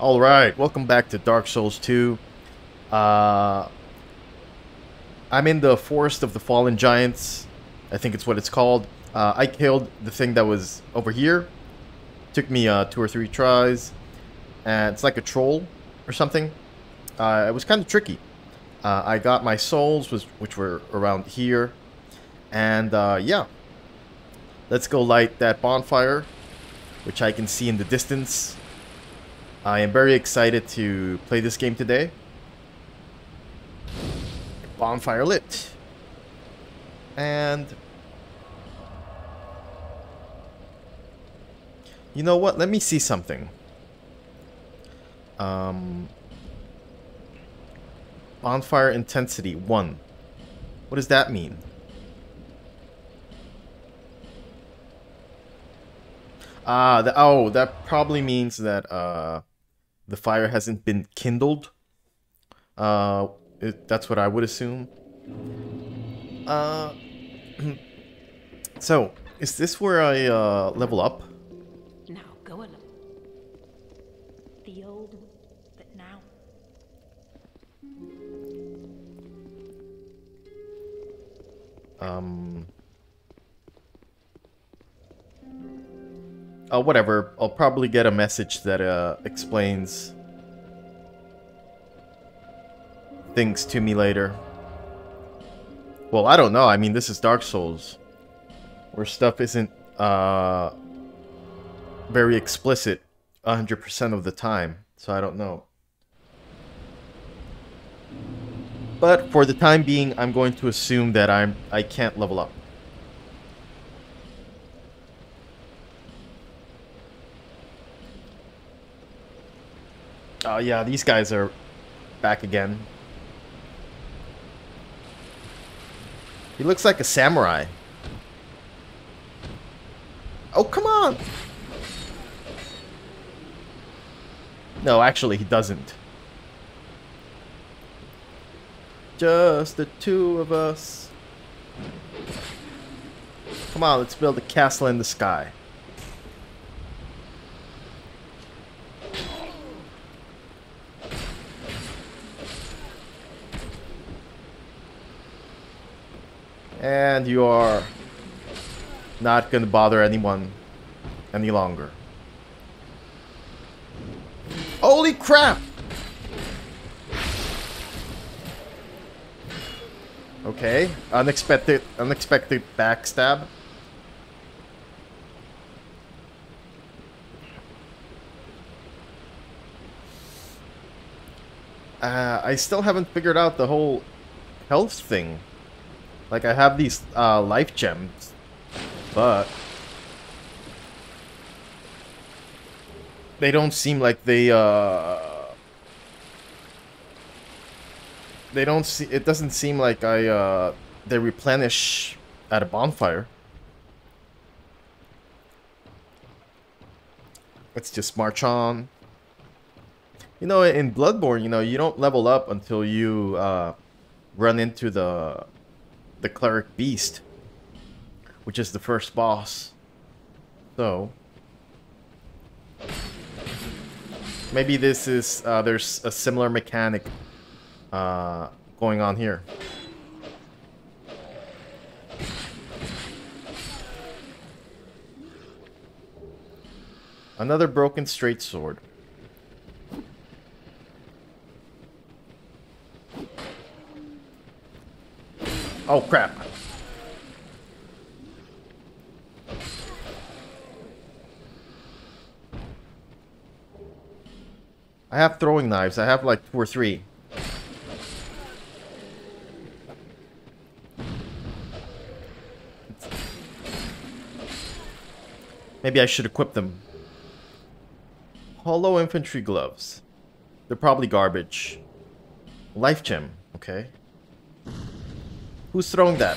Alright, welcome back to Dark Souls 2. Uh, I'm in the Forest of the Fallen Giants. I think it's what it's called. Uh, I killed the thing that was over here. Took me uh, two or three tries. And it's like a troll or something. Uh, it was kind of tricky. Uh, I got my souls, which were around here. And uh, yeah. Let's go light that bonfire, which I can see in the distance. I am very excited to play this game today. Bonfire lit. And... You know what? Let me see something. Um, bonfire intensity 1. What does that mean? Ah, the, oh, that probably means that uh, the fire hasn't been kindled. Uh, it, that's what I would assume. Uh, so, is this where I uh, level up? Now go along. The old, but now. Um. Oh, whatever. I'll probably get a message that uh, explains things to me later. Well, I don't know. I mean, this is Dark Souls, where stuff isn't uh, very explicit 100% of the time, so I don't know. But for the time being, I'm going to assume that I'm I can't level up. Oh yeah, these guys are back again. He looks like a samurai. Oh, come on! No, actually, he doesn't. Just the two of us. Come on, let's build a castle in the sky. And you are not going to bother anyone any longer. Holy crap! Okay, unexpected, unexpected backstab. Uh, I still haven't figured out the whole health thing. Like, I have these uh, life gems, but... They don't seem like they, uh... They don't see... It doesn't seem like I, uh... They replenish at a bonfire. Let's just march on. You know, in Bloodborne, you know, you don't level up until you, uh... Run into the the cleric beast, which is the first boss. So maybe this is uh, there's a similar mechanic uh, going on here. Another broken straight sword. Oh, crap. I have throwing knives. I have like two or three. Maybe I should equip them. Hollow infantry gloves. They're probably garbage. Life gem. Okay. Who's throwing that?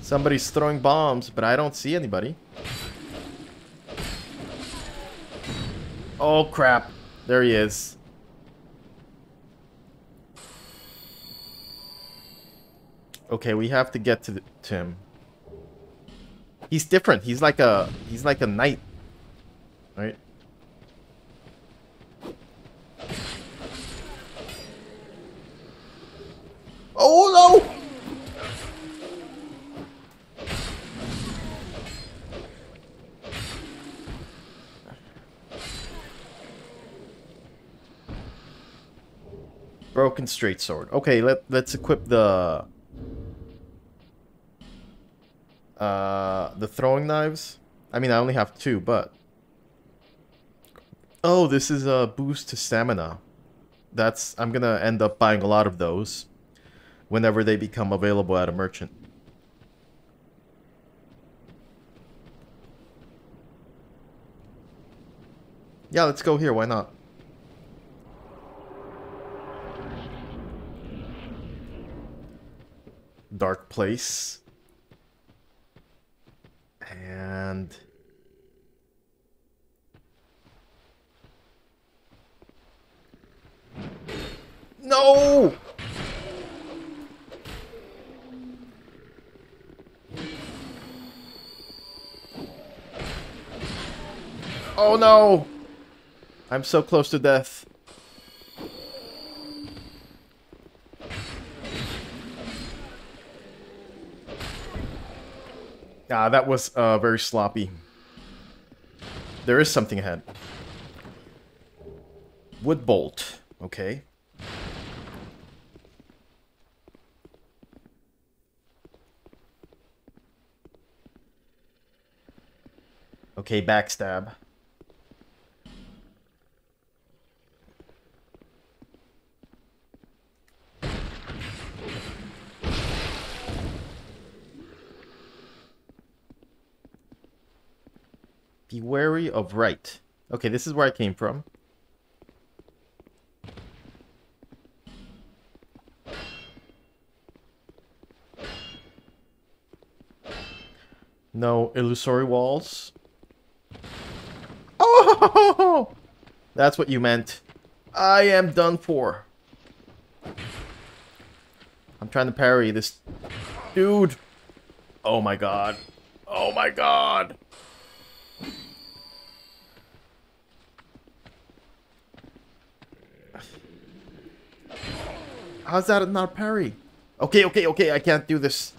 Somebody's throwing bombs, but I don't see anybody. Oh, crap. There he is. Okay, we have to get to, the, to him. He's different. He's like a he's like a knight right? Oh no! Broken straight sword. Okay, let let's equip the uh the throwing knives. I mean, I only have two, but oh, this is a boost to stamina. That's I'm gonna end up buying a lot of those whenever they become available at a merchant. Yeah, let's go here. Why not? dark place. And... No! Oh no! I'm so close to death. Ah, that was uh, very sloppy. There is something ahead. Wood bolt. Okay. Okay, backstab. Be wary of right. Okay, this is where I came from. No illusory walls. Oh! That's what you meant. I am done for. I'm trying to parry this dude. Oh my god. Oh my god. How's that not parry? Okay, okay, okay, I can't do this.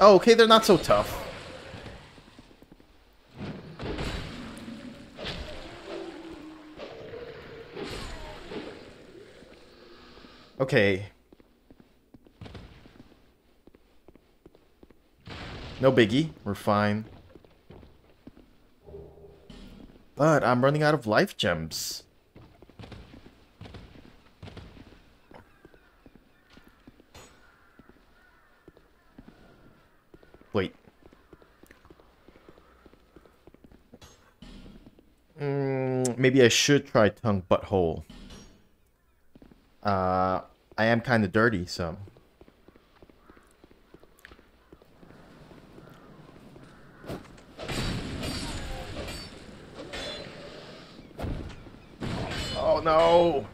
Oh, okay, they're not so tough. Okay. No biggie. We're fine. But I'm running out of life gems. Wait. Mm, maybe I should try tongue butthole. Uh, I am kind of dirty, so... no!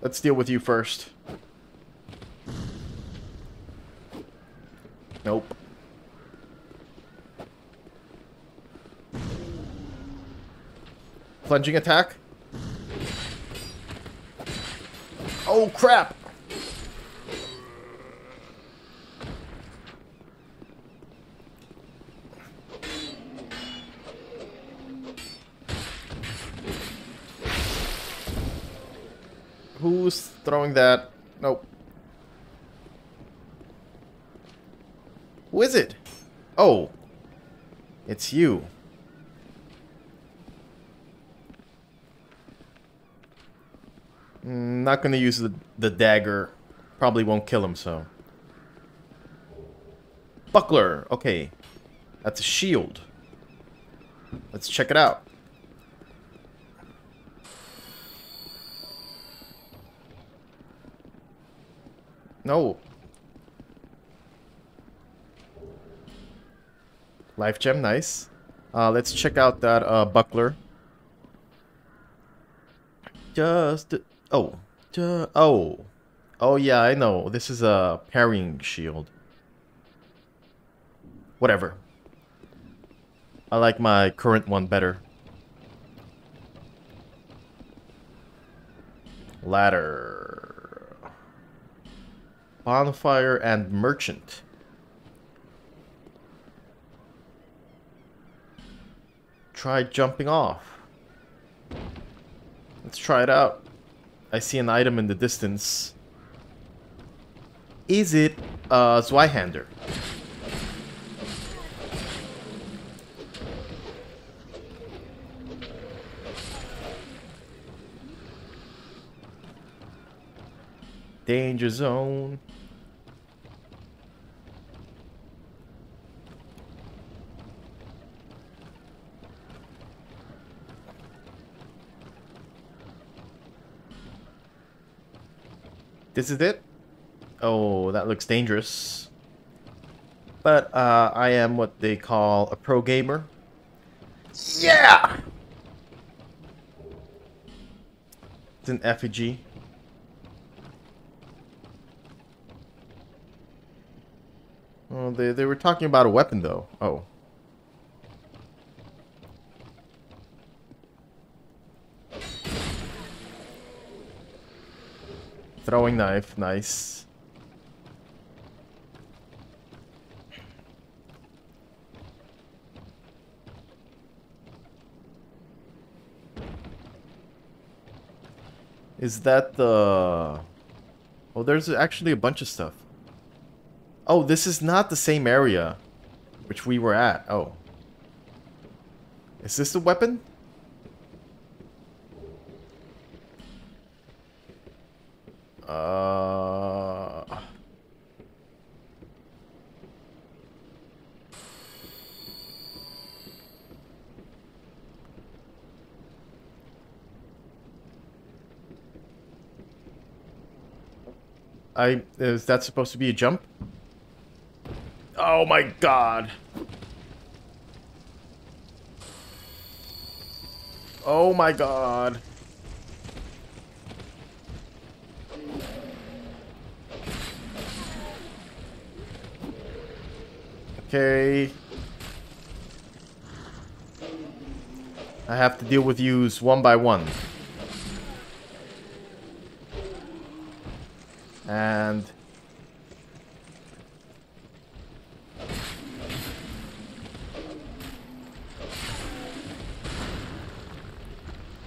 Let's deal with you first. Nope. Plunging attack. Oh, crap! Who's throwing that? Nope. Who is it? Oh. It's you. Mm, not gonna use the, the dagger. Probably won't kill him, so. Buckler. Okay. That's a shield. Let's check it out. No. Life gem, nice. Uh, let's check out that uh, buckler. Just Oh. Oh. Oh, yeah, I know. This is a parrying shield. Whatever. I like my current one better. Ladder. Bonfire and merchant. Try jumping off. Let's try it out. I see an item in the distance. Is it a Zweihander? Danger zone. This is it? Oh, that looks dangerous. But uh, I am what they call a pro gamer. Yeah! It's an effigy. Oh, they, they were talking about a weapon, though. Oh. Throwing knife, nice. Is that the... Oh, there's actually a bunch of stuff. Oh, this is not the same area which we were at. Oh. Is this the weapon? I is that supposed to be a jump? Oh my god. Oh my god. Okay. I have to deal with yous one by one. And...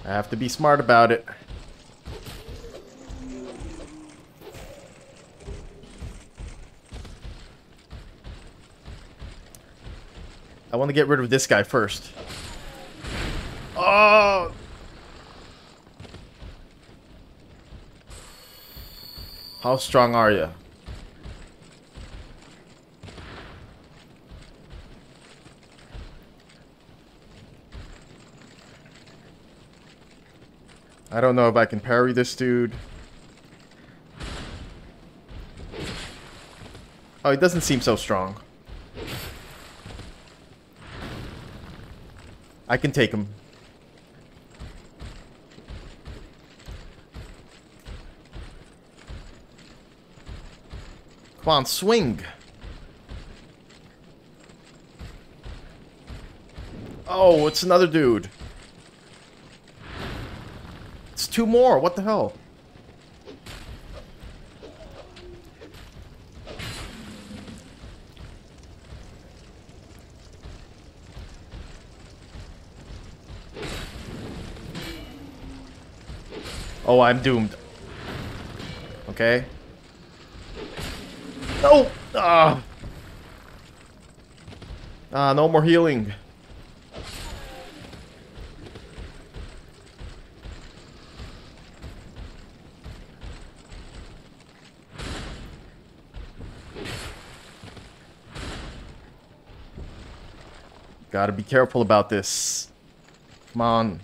I have to be smart about it. I want to get rid of this guy first. Oh! How strong are you? I don't know if I can parry this dude. Oh, he doesn't seem so strong. I can take him. On, swing. Oh, it's another dude. It's two more. What the hell? Oh, I'm doomed. Okay. No! Ah! Ah, no more healing. Gotta be careful about this. Come on.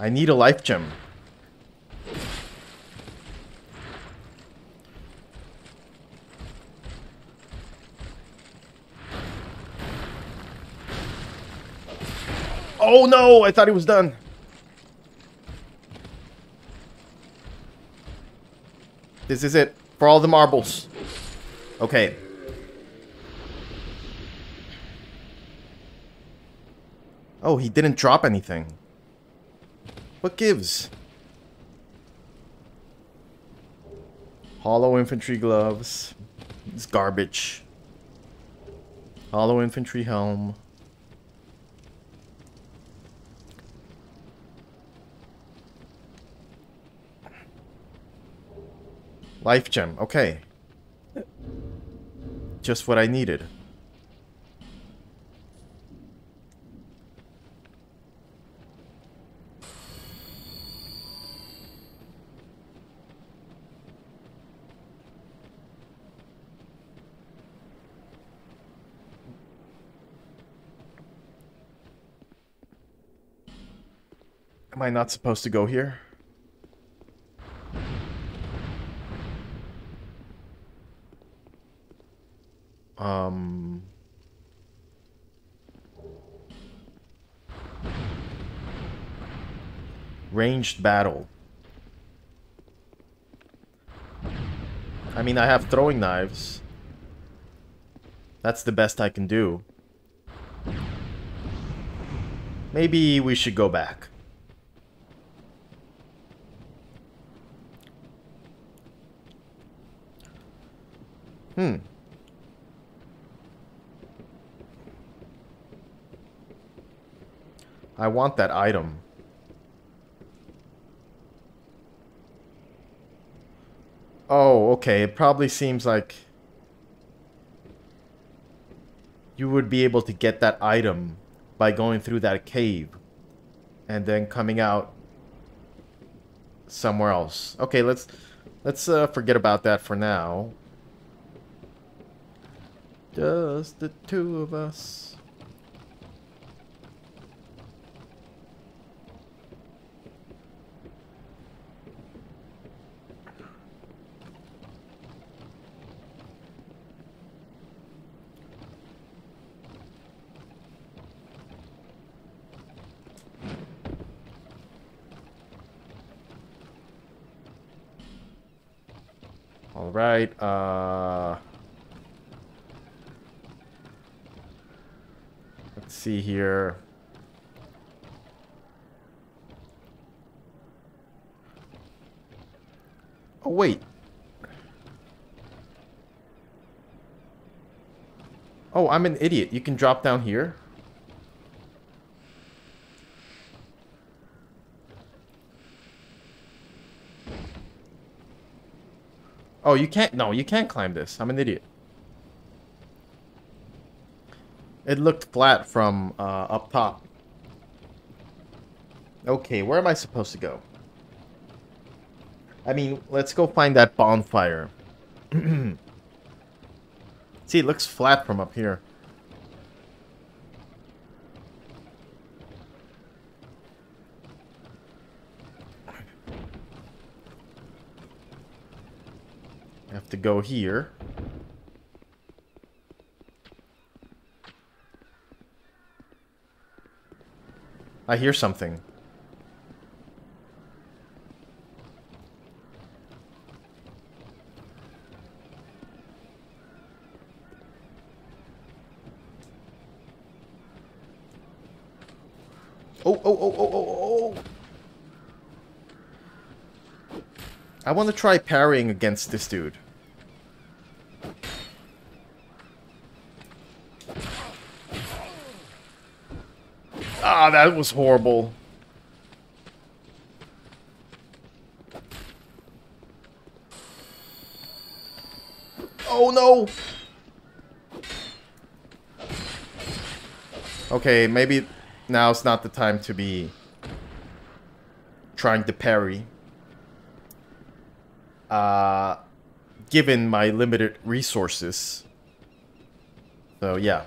I need a life gem. Oh no! I thought he was done. This is it. For all the marbles. Okay. Oh, he didn't drop anything. What gives? Hollow infantry gloves. It's garbage. Hollow infantry helm. Life gem. Okay. Just what I needed. Am I not supposed to go here? Um... Ranged battle. I mean, I have throwing knives. That's the best I can do. Maybe we should go back. Hmm. I want that item. Oh, okay. It probably seems like you would be able to get that item by going through that cave and then coming out somewhere else. Okay, let's let's uh, forget about that for now. Just the two of us. All right, uh... see here. Oh, wait. Oh, I'm an idiot. You can drop down here? Oh, you can't... No, you can't climb this. I'm an idiot. It looked flat from uh, up top. Okay, where am I supposed to go? I mean, let's go find that bonfire. See, it looks flat from up here. I have to go here. I hear something. Oh, oh, oh, oh, oh, oh. I want to try parrying against this dude. Ah, that was horrible. Oh no! Okay, maybe now's not the time to be trying to parry. Uh, given my limited resources. So yeah.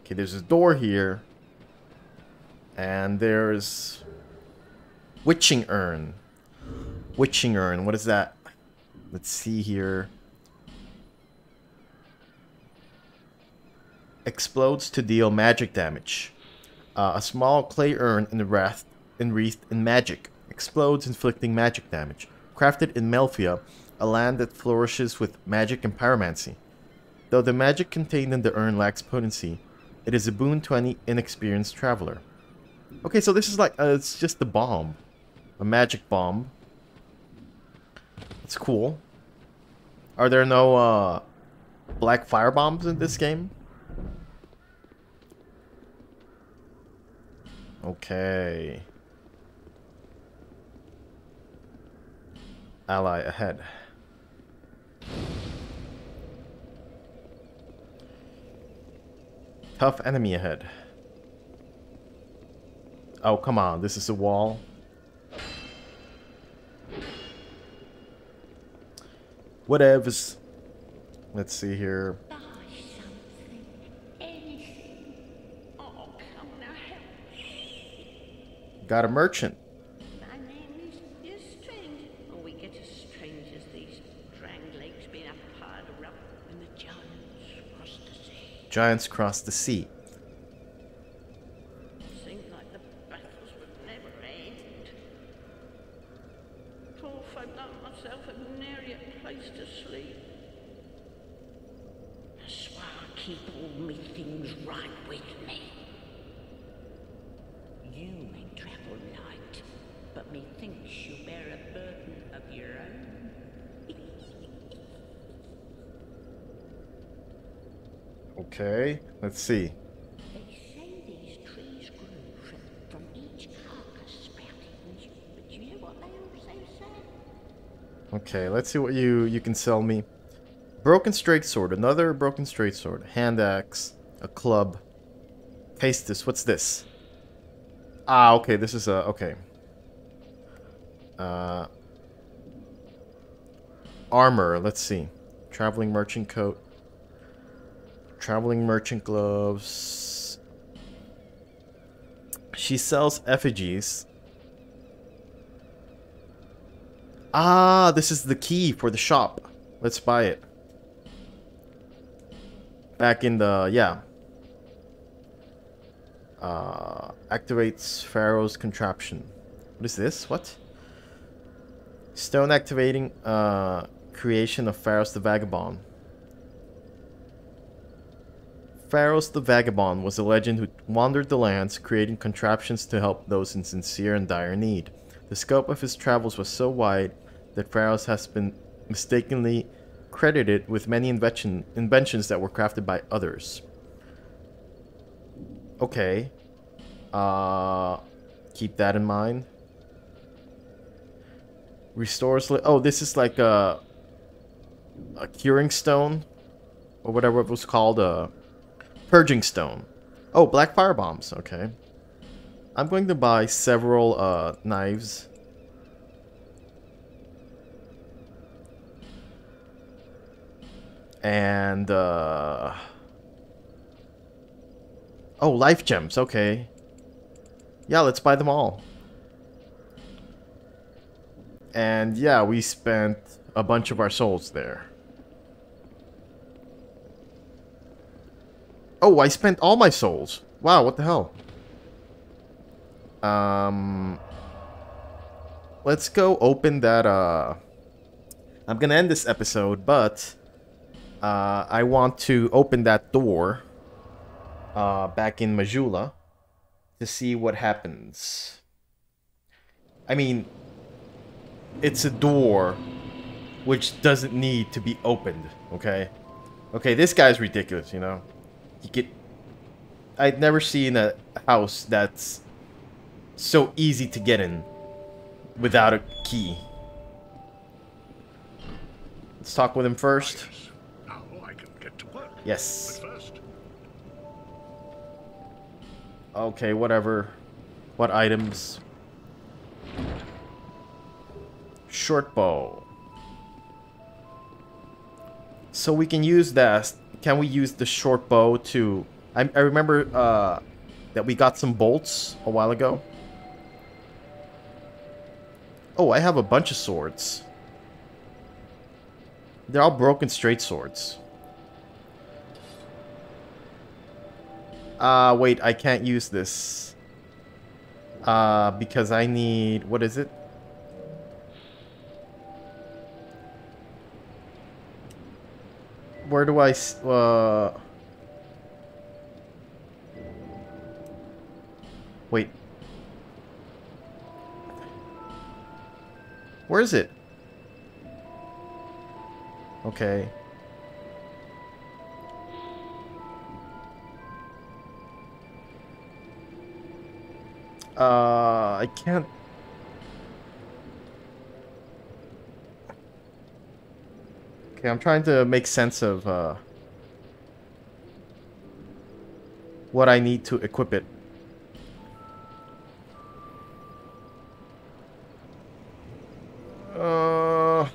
Okay, there's a door here. And there's Witching Urn. Witching Urn, what is that? Let's see here. Explodes to deal magic damage. Uh, a small clay urn enwreathed, enwreathed in magic explodes, inflicting magic damage. Crafted in Melfia, a land that flourishes with magic and pyromancy. Though the magic contained in the urn lacks potency, it is a boon to any inexperienced traveler. Okay, so this is like, uh, it's just a bomb. A magic bomb. It's cool. Are there no, uh, black fire bombs in this game? Okay. Ally ahead. Tough enemy ahead. Oh, come on. This is a wall. Whatevs. Let's see here. Buy something. Anything. Oh, come now, help. Got a merchant. My name is You're strange. Oh, we get as strange as these drang legs being up hard up when the giants cross the sea. Giants cross the sea. Seemed like the battles would never end. Poor folk like myself have nary a place to sleep. That's why I keep all me things right with me. You may travel light, but methinks you bear a burden of your own. Okay, let's see. They say these trees grew from, from each carcass sprouting, but you know what they also say? Okay, let's see what you you can sell me. Broken straight sword, another broken straight sword, hand axe, a club. Taste this. What's this? Ah, okay. This is a okay. Uh, armor. Let's see. Traveling merchant coat. Traveling merchant gloves. She sells effigies. Ah, this is the key for the shop. Let's buy it. Back in the yeah. Uh, activates Pharros' contraption. What is this? What? Stone activating uh, creation of Pharros the Vagabond. Pharros the Vagabond was a legend who wandered the lands, creating contraptions to help those in sincere and dire need. The scope of his travels was so wide that Pharros has been mistakenly credited with many invention, inventions that were crafted by others. Okay. Uh, keep that in mind. Restores. Oh, this is like a a curing stone, or whatever it was called. A purging stone. Oh, black fire bombs. Okay. I'm going to buy several uh, knives. And uh Oh, life gems. Okay. Yeah, let's buy them all. And yeah, we spent a bunch of our souls there. Oh, I spent all my souls. Wow, what the hell? Um Let's go open that uh I'm to end this episode, but uh I want to open that door uh, back in Majula to see what happens. I mean, it's a door which doesn't need to be opened, okay? Okay, this guy's ridiculous, you know? You get... I'd never seen a house that's so easy to get in without a key. Let's talk with him first. Now I can get to work. Yes. First, Okay, whatever. What items? Short bow. So we can use that. Can we use the short bow to... I, I remember uh, that we got some bolts a while ago. Oh, I have a bunch of swords. They're all broken straight swords. Uh, wait, I can't use this. Uh, because I need... What is it? Where do I... Uh... Wait. Where is it? Okay. Uh, I can't. Okay, I'm trying to make sense of uh, what I need to equip it. Uh.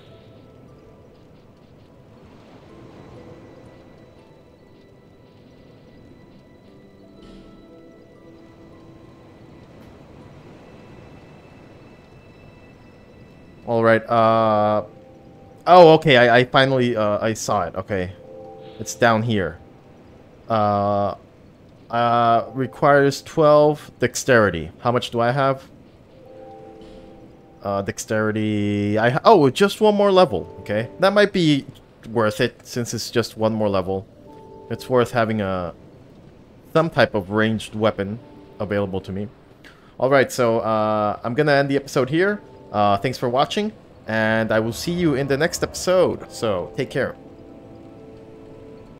All right. Uh. Oh, okay. I, I finally uh, I saw it. Okay, it's down here. Uh. Uh. Requires twelve dexterity. How much do I have? Uh, dexterity. I oh, just one more level. Okay, that might be worth it since it's just one more level. It's worth having a some type of ranged weapon available to me. All right, so uh, I'm gonna end the episode here. Uh, thanks for watching, and I will see you in the next episode. So take care.